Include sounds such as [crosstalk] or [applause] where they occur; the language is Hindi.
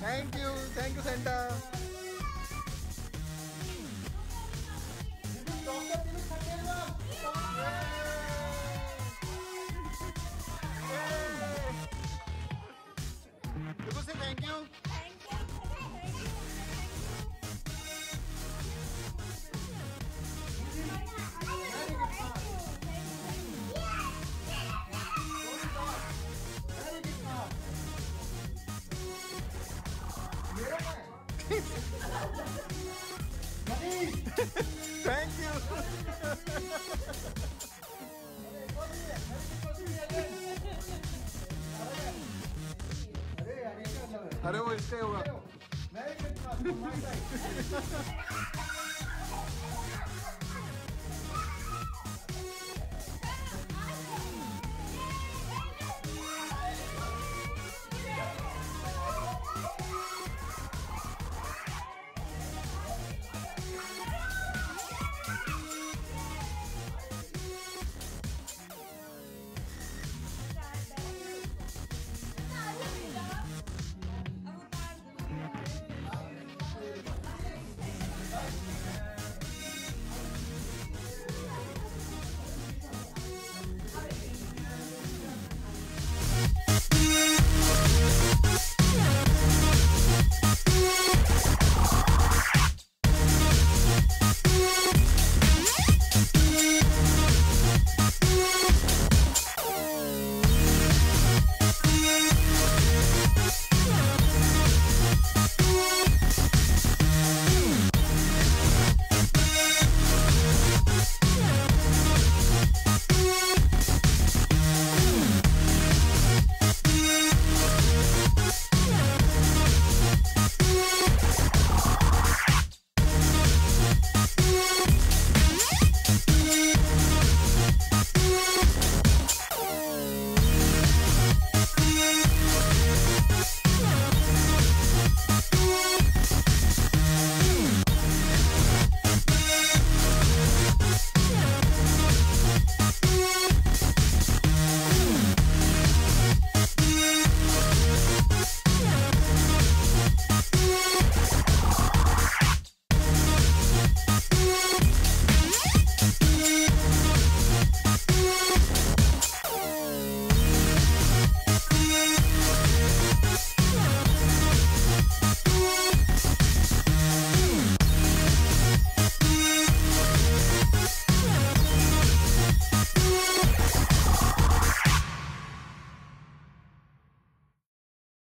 Thank you. Thank you, Santa. [laughs] Thank you अरे वो इसका होगा [laughs]